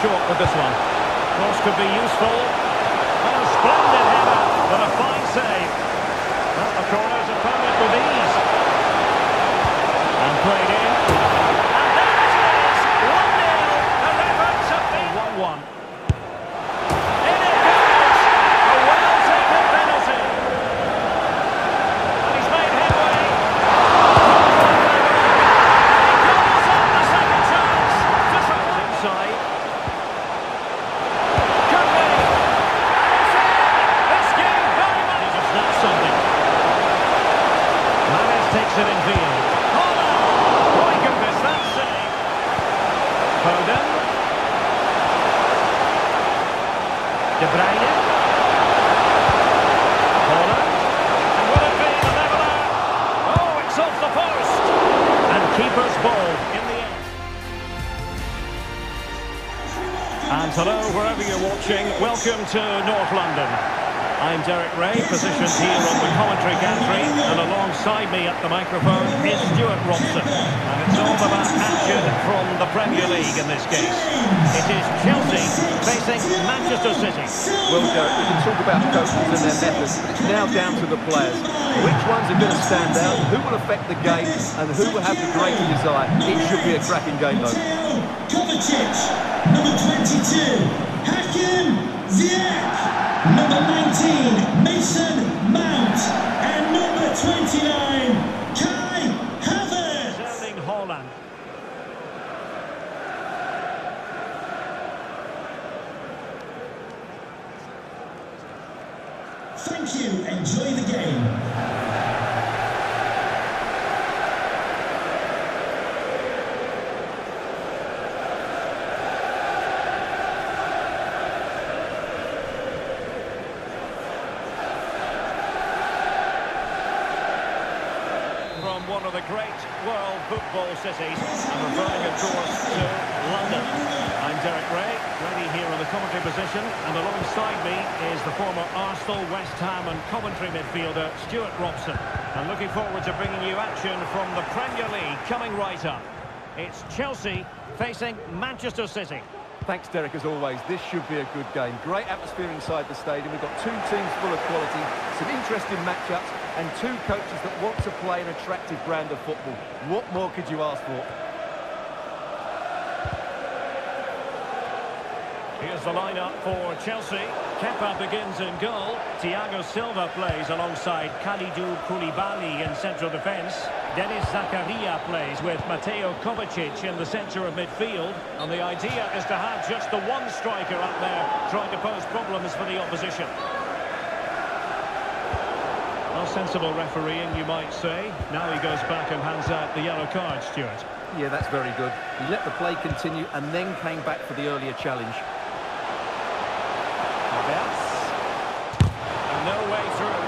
short with this one. Cross could be useful. And a splendid header, but a fine save. Well, the corner's opponent with ease. And played in. Positioned here on the commentary gantry, and alongside me at the microphone is Stuart Robson. And it's all about action from the Premier League in this case. It is Chelsea facing Manchester City. Well, Derek, we can talk about coaches and their methods, but it's now down to the players. Which ones are going to stand out, who will affect the game, and who will have the greater desire. It should be a cracking game, though. Kovacic, number 22, Hakim Ziyech, number 19, Mason Mount, and number 29, Kai Havertz. Erling Haaland. Thank you, enjoy the game. from one of the great world football cities. I'm referring, of course, to London. I'm Derek Ray, ready here in the commentary position, and alongside me is the former Arsenal, West Ham and Coventry midfielder, Stuart Robson. And looking forward to bringing you action from the Premier League coming right up. It's Chelsea facing Manchester City. Thanks, Derek, as always. This should be a good game. Great atmosphere inside the stadium. We've got two teams full of quality, some interesting matchups, and two coaches that want to play an attractive brand of football. What more could you ask for? Here's the lineup for Chelsea. Kepa begins in goal. Thiago Silva plays alongside Kalidou Koulibaly in central defence. Denis Zakaria plays with Mateo Kovacic in the centre of midfield. And the idea is to have just the one striker up there trying to pose problems for the opposition. Sensible refereeing, you might say. Now he goes back and hands out the yellow card, Stuart. Yeah, that's very good. He let the play continue and then came back for the earlier challenge. Havertz. And no way through.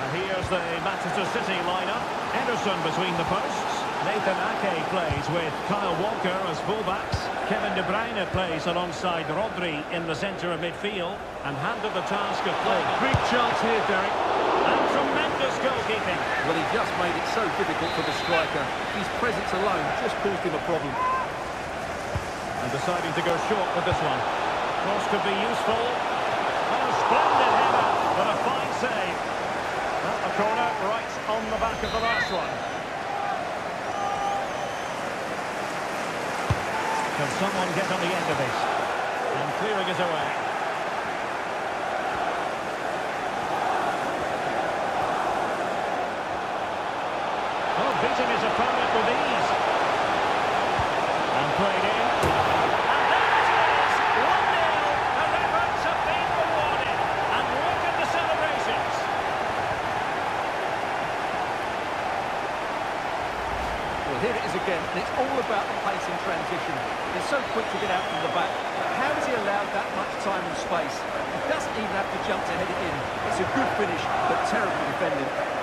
And here's the Manchester City lineup. Ederson between the posts. Nathan Ake plays with Kyle Walker as fullbacks. Kevin De Bruyne plays alongside Rodri in the centre of midfield. And handed the task of play. Big chance here, Derek. And tremendous goalkeeping. Well, he just made it so difficult for the striker. His presence alone just caused him a problem. And deciding to go short with this one. Cross could be useful. And a splendid header, but a fine save. Well, a corner right on the back of the last one. Can someone get on the end of this? And clearing it away. Oh, beating his opponent with ease. And played in. And there it is! 1-0. The reference have been rewarded. And look at the celebrations. Well, here it is again, and it's all about the pace in transition. They're so quick to get out from the back, but how has he allowed that much time and space? He doesn't even have to jump to head it in. It's a good finish, but terrible defending.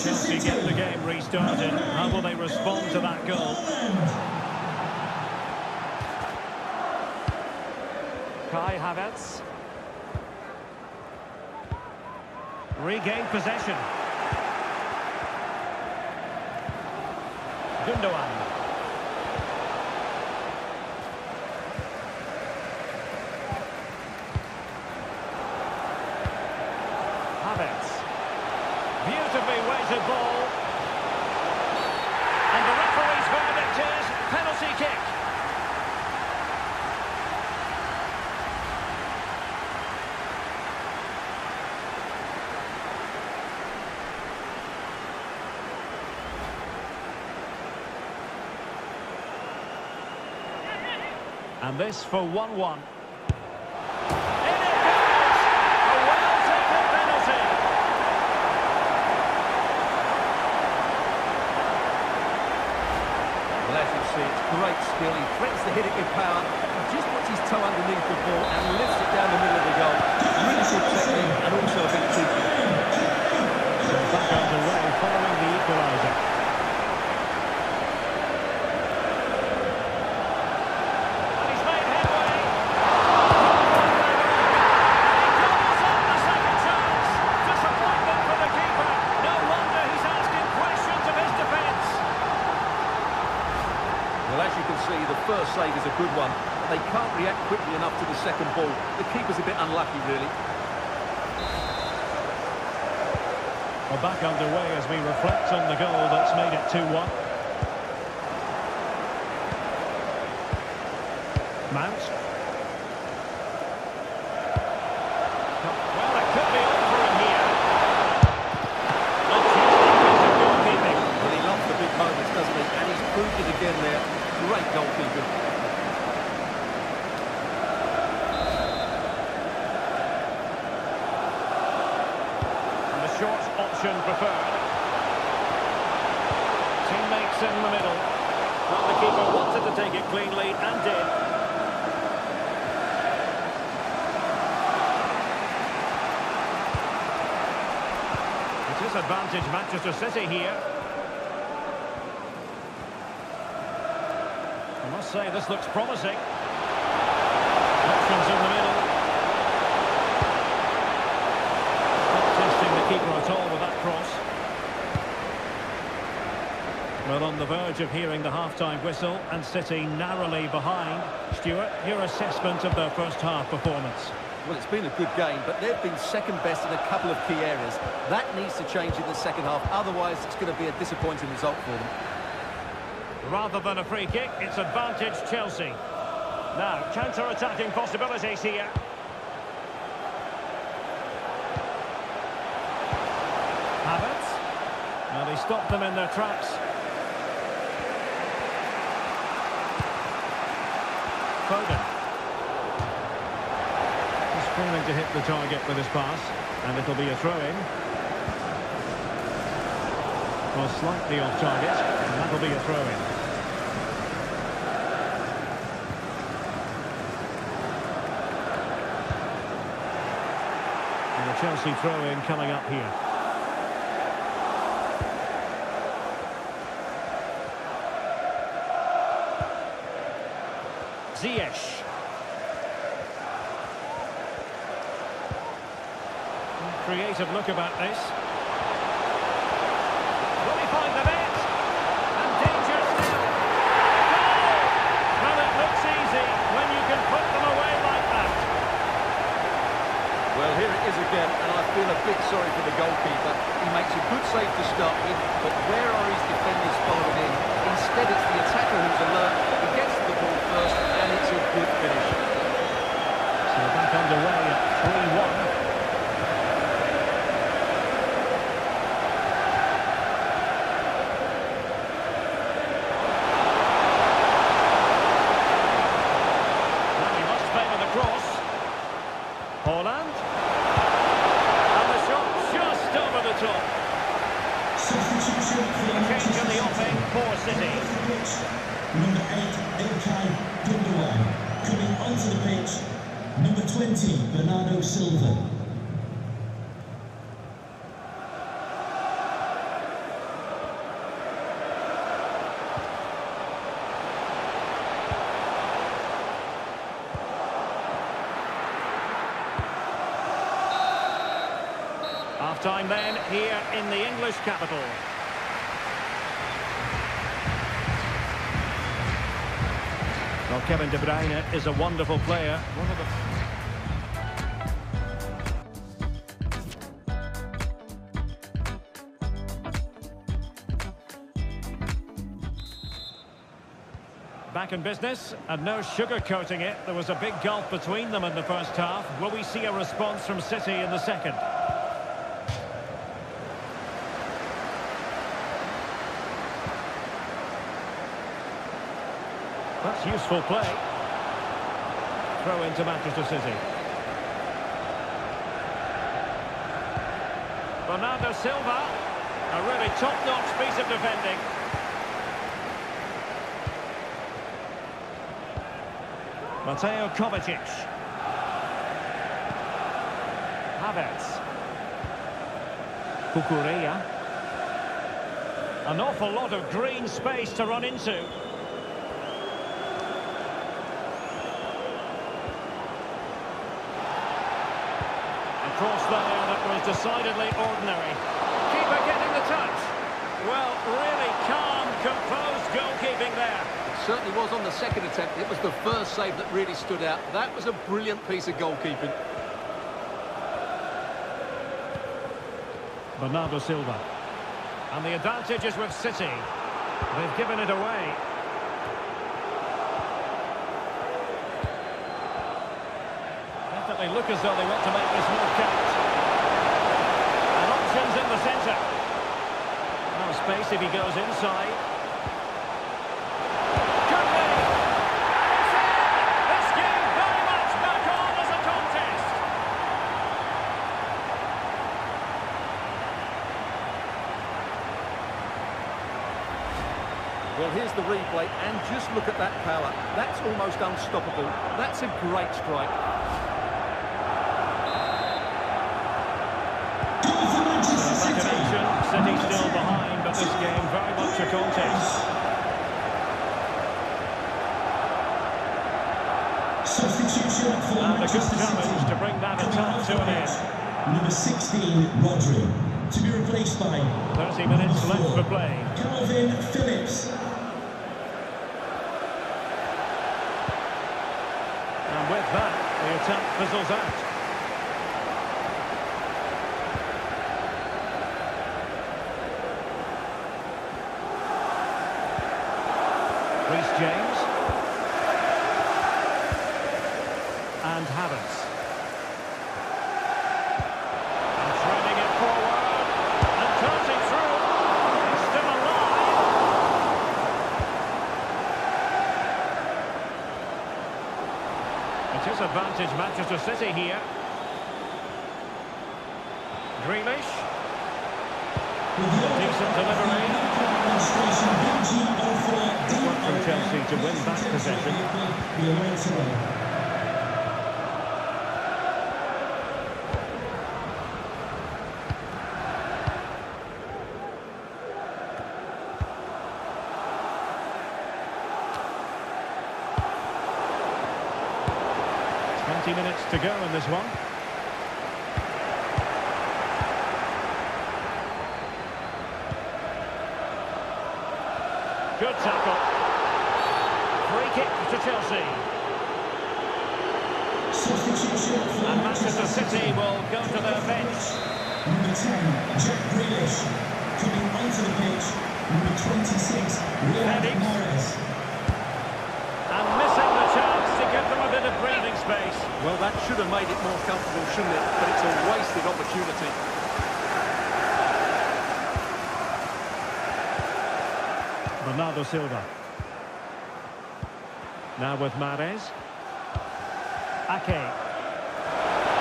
Chelsea get the game restarted? How will they respond to that goal? Kai Havertz. Regain possession. Gundogan. And this for 1-1. In it goes! A well-taken penalty. Well, as you see, it's great skill. He threatens to hit it with power. He just puts his toe underneath the ball and lifts it down the middle of the goal. Really good technique and also a bit cheeky. So back underway following the equaliser. And he's made headway. He goes on the second chance. Disappointment for the keeper. No wonder he's asking questions of his defence. Well, as you can see, the first save is a good one. They can't react quickly enough to the second ball. The keeper's a bit unlucky, really. We're back underway as we reflect on the goal that's made it 2-1. Mount. Well, it could be on for him here. Not just goalkeeping. Well, he loves the big moments, doesn't he? And he's proved it again there. Great goalkeeping. And the short option preferred. Teammates in the middle. Well, the keeper wanted to take it cleanly and did. It is advantage Manchester City here. I must say this looks promising. Options in the middle. Not testing the keeper at all with that cross. Well, on the verge of hearing the half-time whistle and City narrowly behind. Stuart, your assessment of their first half performance. Well, it's been a good game, but they've been second best in a couple of key areas. That needs to change in the second half, otherwise it's going to be a disappointing result for them. Rather than a free kick, it's advantage Chelsea. Now, counter-attacking possibilities here. Havertz. Well, he stopped them in their tracks. Foden. He's failing to hit the target with his pass, and it'll be a throw-in. Well, slightly off target, and that'll be a throw-in. And the Chelsea throw-in coming up here. Creative look about this. Will he find the net? And danger still. Goal! Well, it looks easy when you can put them away like that. Well, here it is again, and I feel a bit sorry for the goalkeeper. He makes a good save to start with, but where are his defenders following in? Instead, it's the attacker who's alert. He gets to the ball first, and it's a good finish. So back underway at 3-1. Now he must favour the cross. Haaland. And the shot just over the top. Substitution for A change in the offing for City. pitch. Number 8, Ilkay Gundogan. Coming onto the pitch, number 20, Bernardo Silva. Half-time then, here in the English capital. Well, Kevin De Bruyne is a wonderful player. One of the Back in business, and no sugarcoating it. There was a big gulf between them in the first half. Will we see a response from City in the second? That's useful play. Throw into Manchester City. Bernardo Silva. A really top-notch piece of defending. Mateo Kovacic. Havertz. Cucurella. An awful lot of green space to run into. cross decidedly ordinary. Keeper getting the touch. Well, really calm, composed goalkeeping there. It certainly was on the second attempt. It was the first save that really stood out. That was a brilliant piece of goalkeeping. Bernardo Silva. And the advantage is with City. They've given it away. Definitely look as though they want to make this more count. In the centre. Now space if he goes inside. Well, here's the replay, and just look at that power. That's almost unstoppable. That's a great strike. This game very much a contest. Substitution for And a good challenge to bring that attack to an end. Number 16, Rodri. To be replaced by 30 minutes left for play. Kalvin Phillips. And with that, the attack fizzles out. Reece James. And Havertz. And threading it forward. And touching through. It's still alive. It is advantage Manchester City here. Grealish. Decent delivery. Good work from Chelsea to win back possession. The away to win. Twenty minutes to go in this one. Good tackle. Free kick to Chelsea. And Manchester City will go to their bench. Number 10, Jack Grealish. Coming onto the pitch, number 26, Riyad Felix. Mahrez. Space. Well, that should have made it more comfortable, shouldn't it? But it's a wasted opportunity. Bernardo Silva. Now with Mahrez. Ake.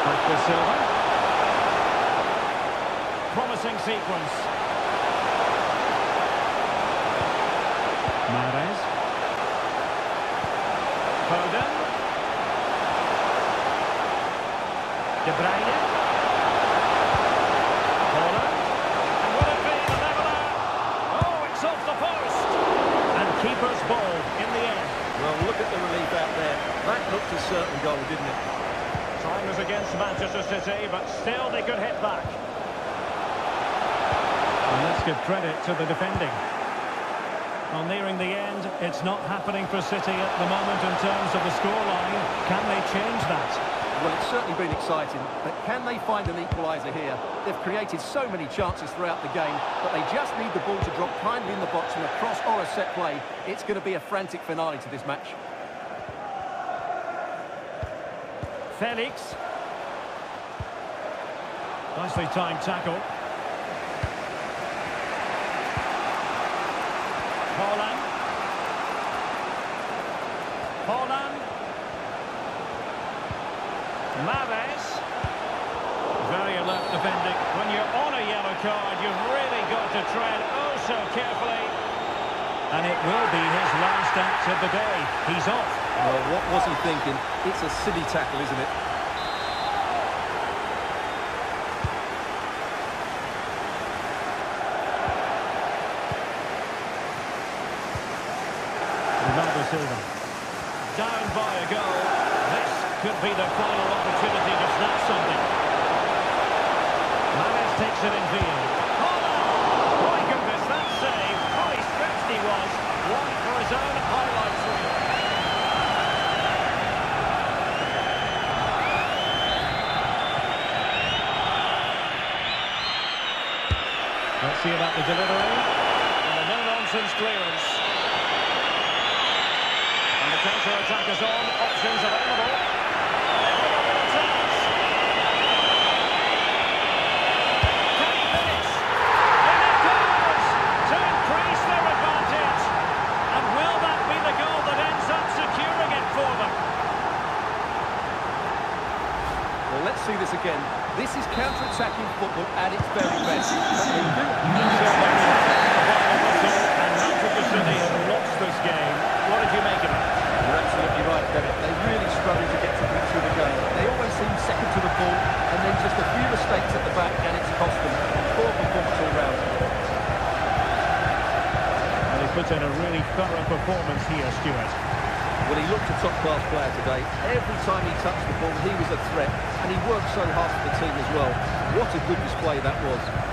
Back Silva. Promising sequence. Mahrez. Foden. De Bruyne. Haaland. And will it be the leveller? Oh, it's off the post. And keeper's ball in the end. Well, look at the relief out there. That looked a certain goal, didn't it? Time was against Manchester City, but still they could hit back. And let's give credit to the defending. Well, nearing the end, it's not happening for City at the moment in terms of the scoreline. Can they change that? Well, it's certainly been exciting, but can they find an equaliser here? They've created so many chances throughout the game, but they just need the ball to drop kindly in the box from a cross or a set play. It's going to be a frantic finale to this match. Felix. Nicely timed tackle. Haaland. Mahrez. Very alert defending. When you're on a yellow card, you've really got to tread oh so carefully. And it will be his last act of the day. He's off. Well, what was he thinking? It's a silly tackle, isn't it? Bernardo Silva. Down by a goal. This could be the final opportunity to snap something. Takes it in field. Goodness, that save. He stretched he was. One for his own highlights reel. Let's see about the delivery. And a no-nonsense clearance. And the counter-attack is on. Options available. Everybody attacks. Can he finish? And it goes! To increase their advantage. And will that be the goal that ends up securing it for them? Well, let's see this again. This is counter-attacking football at its very best. But they do And Manchester City have lost this game. What did you make of it? You're absolutely right, Derek. They really struggle to get to grips with the game. They always seem second to the ball, and then just a few mistakes at the back, and it's cost them. Poor performance all round. And he puts in a really thorough performance here, Stuart. Well, he looked a top-class player today. Every time he touched the ball, he was a threat, and he worked so hard for the team as well. What a good display that was.